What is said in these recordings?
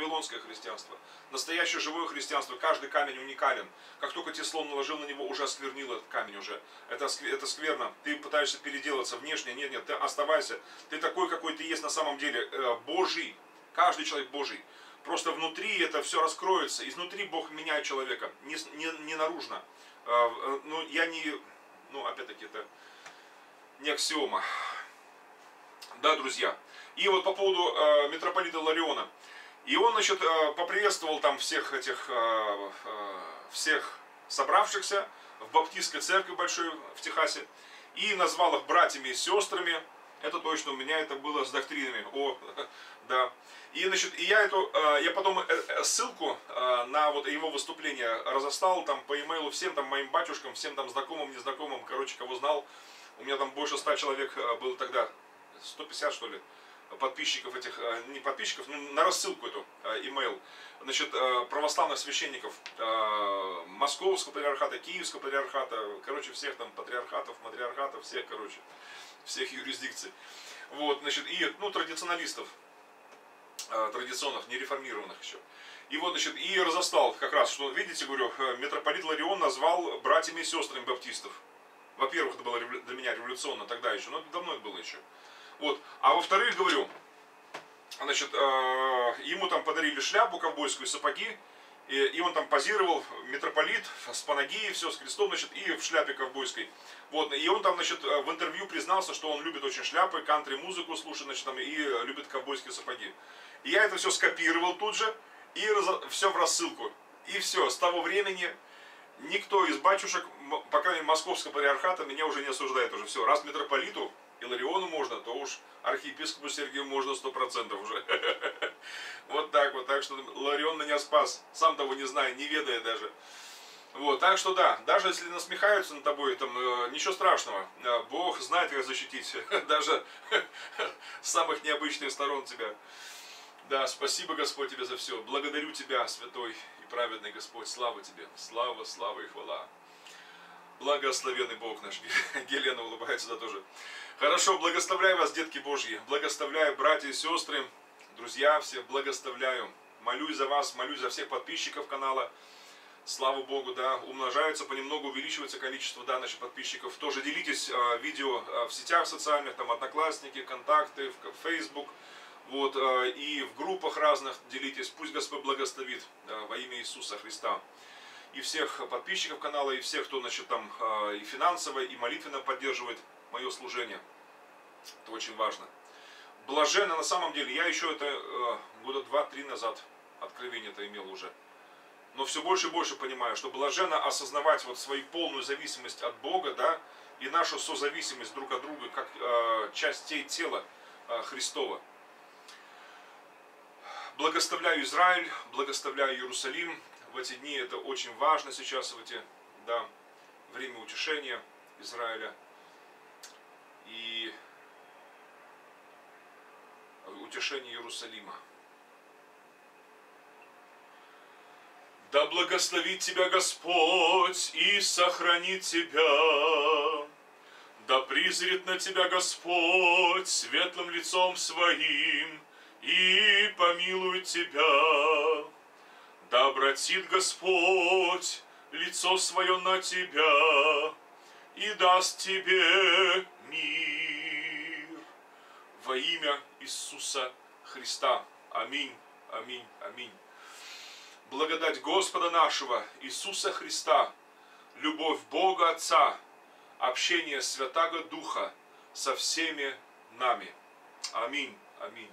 вавилонское христианство. Настоящее живое христианство, каждый камень уникален. Как только тебе слон наложил на него, уже осквернил этот камень уже. Это, это скверно. Ты пытаешься переделаться внешне, нет, нет, ты оставайся. Ты такой, какой ты есть на самом деле. Э, Божий, каждый человек Божий. Просто внутри это все раскроется. Изнутри Бог меняет человека, не, не, не наружно. Э, э, ну, я не, ну, опять-таки, это не аксиома. Да, друзья. И вот по поводу э, митрополита Лариона. И он, значит, э, поприветствовал там всех этих, э, э, всех собравшихся в баптистской церкви большой в Техасе. И назвал их братьями и сестрами. Это точно, у меня это было с доктринами. О, да. И, значит, и я эту, я потом ссылку на вот его выступление разослал там по имейлу всем там моим батюшкам, всем там знакомым, незнакомым, короче, кого знал. У меня там больше ста человек было тогда, 150 что ли подписчиков этих, э, не подписчиков, ну, на рассылку эту, имейл, э, значит, э, православных священников Московского патриархата, Киевского патриархата, короче, всех там патриархатов, матриархатов, всех, короче, всех юрисдикций. Вот, значит, и, ну, традиционалистов, традиционных, нереформированных еще. И вот, значит, и разостал как раз, что, видите, говорю, митрополит Ларион назвал братьями и сестрами баптистов. Во-первых, это было для меня революционно тогда еще, но давно это было еще. Вот. А во-вторых, говорю, значит, э, ему там подарили шляпу ковбойскую, сапоги, и, и он там позировал, митрополит, с панагией, все, с крестом, значит, и в шляпе ковбойской. Вот, и он там, значит, в интервью признался, что он любит очень шляпы, кантри-музыку слушает, значит, там, и любит ковбойские сапоги. И я это все скопировал тут же, и раз, все в рассылку. И все, с того времени никто из батюшек, по крайней мере, московского патриархата, меня уже не осуждает уже. Все, раз митрополиту Илариону можно, то уж архиепископу Сергею можно сто процентов уже. Вот так вот. Так что Ларион меня спас, сам того не зная, не ведая даже. Вот, так что да, даже если насмехаются над тобой, там, э, ничего страшного. Э, Бог знает, как защитить, даже с самых необычных сторон тебя. Да, спасибо, Господь, тебе за все. Благодарю тебя, святой и праведный Господь. Слава тебе. Слава, слава и хвала. Благословенный Бог наш. Гелена улыбается да тоже. Хорошо, благословляю вас, детки Божьи. Благословляю, братья и сестры, друзья все, благословляю. Молюсь за вас, молюсь за всех подписчиков канала. Слава Богу, да, умножаются, понемногу увеличивается количество, да, наших подписчиков. Тоже делитесь э, видео э, в сетях социальных, там, Одноклассники, Контакты, в Facebook, вот, э, и в группах разных делитесь. Пусть Господь благословит э, во имя Иисуса Христа и всех подписчиков канала, и всех, кто значит, там а, и финансово, и молитвенно поддерживает мое служение. Это очень важно. Блаженно на самом деле, я еще это э, года два-три назад откровение это имел уже. Но все больше и больше понимаю, что блаженно осознавать вот свою полную зависимость от Бога, да, и нашу созависимость друг от друга, как э, частей тела э, Христова. Благословляю Израиль, благословляю Иерусалим, в эти дни это очень важно сейчас, в эти, да, время утешения Израиля. И утешение Иерусалима. Да благословит тебя Господь и сохранит тебя. Да призрит на тебя Господь светлым лицом своим и помилует тебя да обратит Господь лицо свое на тебя и даст тебе мир. Во имя Иисуса Христа. Аминь, аминь, аминь. Благодать Господа нашего Иисуса Христа, любовь Бога Отца, общение Святаго Духа со всеми нами. Аминь, аминь.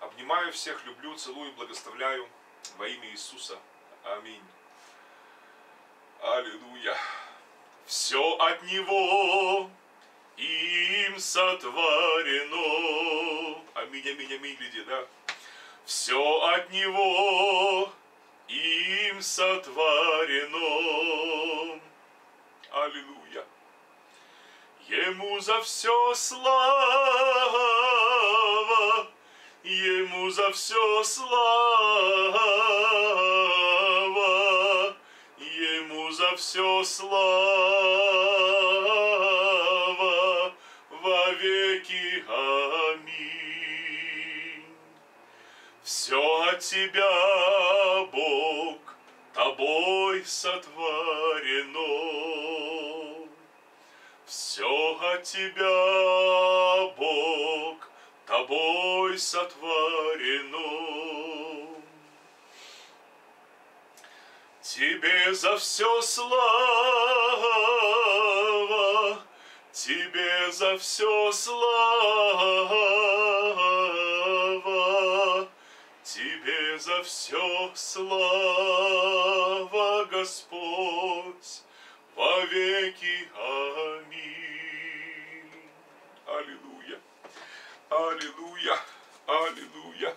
Обнимаю всех, люблю, целую, благословляю. Во имя Иисуса. Аминь. Аллилуйя. Все от Него им сотворено. Аминь, аминь, аминь, гляди, да? Все от Него им сотворено. Аллилуйя. Ему за все слава, Ему за все слава, Ему за все слава, во веки аминь. Все от тебя, Бог, тобой сотворено. Все от тебя, Бог, тобой сотворено. Тебе за все слава, Тебе за все слава, Тебе за все слава, Господь, во веки. Аминь. Аллилуйя. Аллилуйя. Аллилуйя.